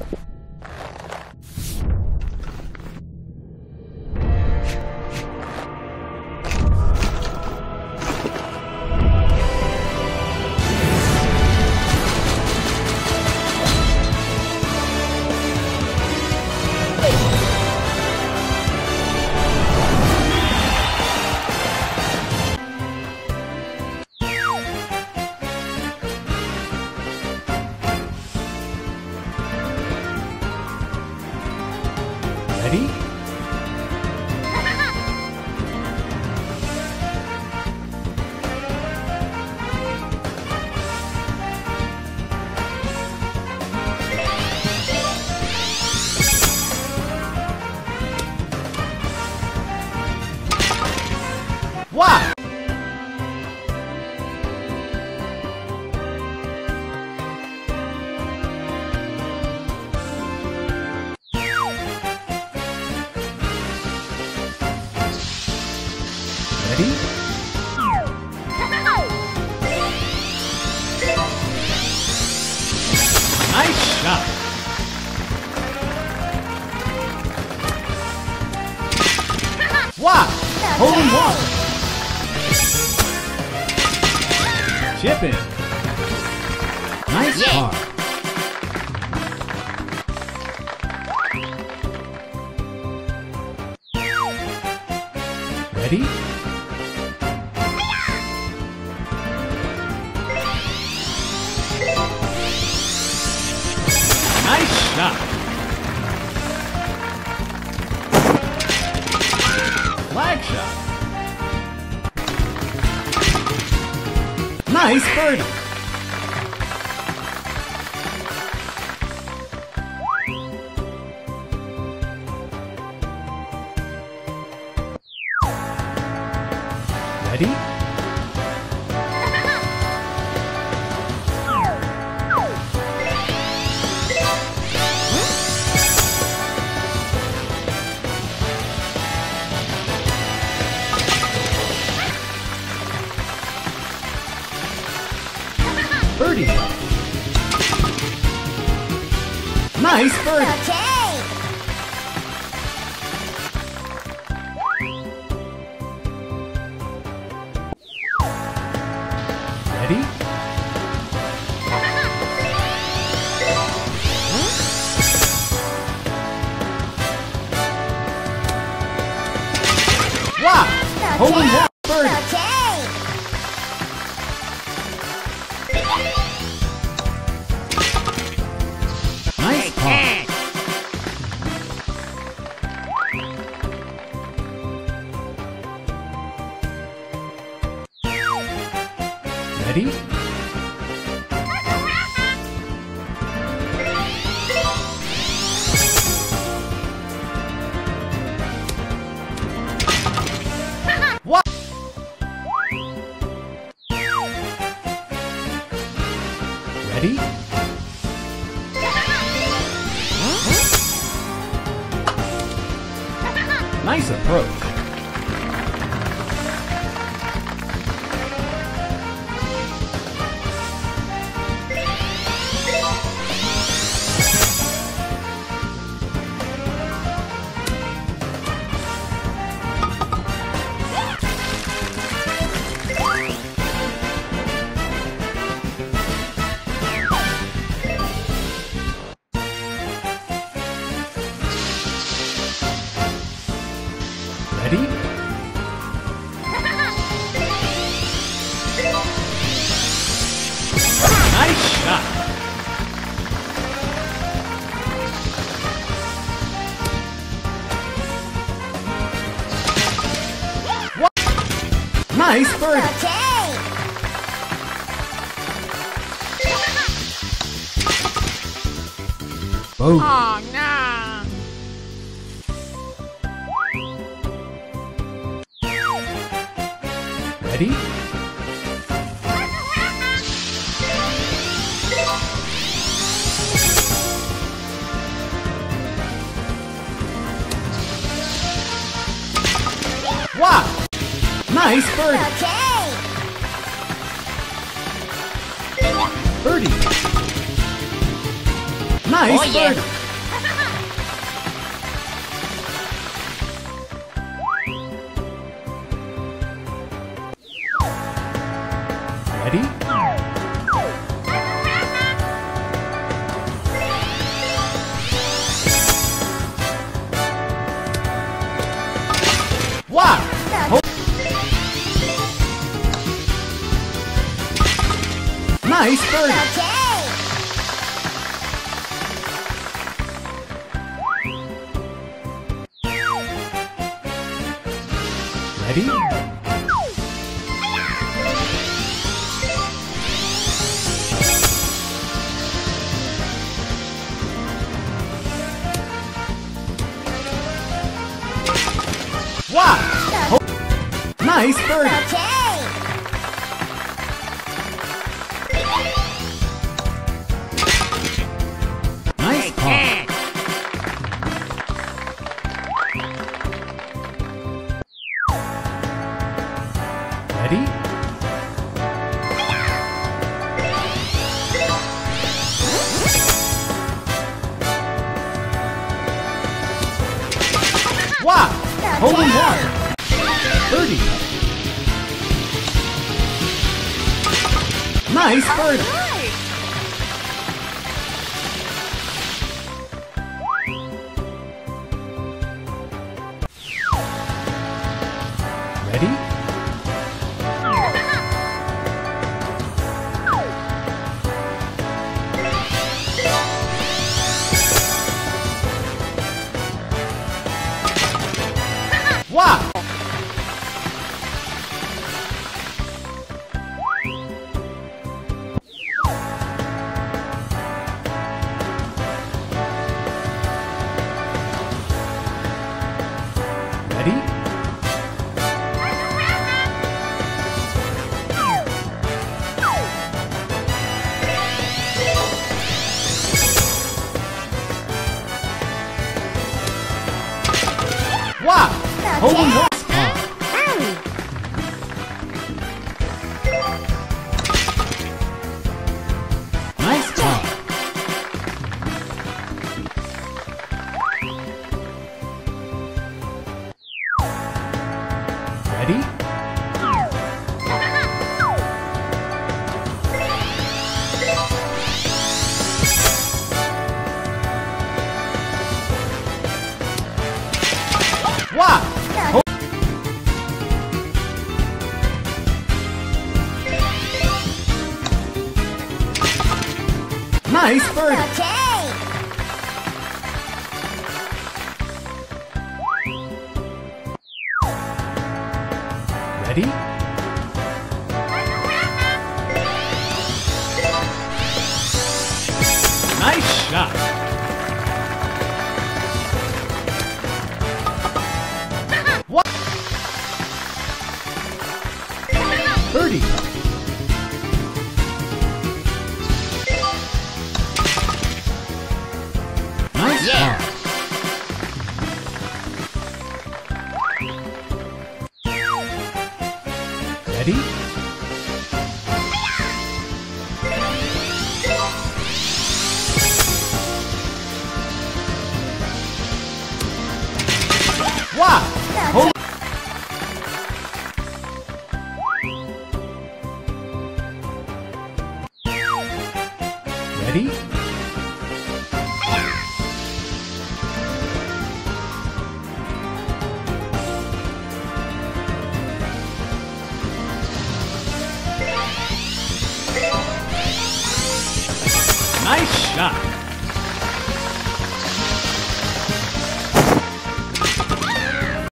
Ready? Wow! In. Nice par. Ready? Nice shot. Nice birdie. Ready? Nice birdie. Okay. Ready? Wow! Hole in Nice approach. Ready? Nice shot. What? Nice birdie. Okay. Boom. Oh no! Ready? Wow! Nice birdie. Okay. Birdie. Nice Oh, yeah. birdie. Ready? Okay. Ready? Wow! Nice birdie. Okay. Ready? Wow! In one. Birdie. Nice birdie. Ready? Wow! Hole in Ready? Nice birdie. Nice Wow!